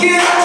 함께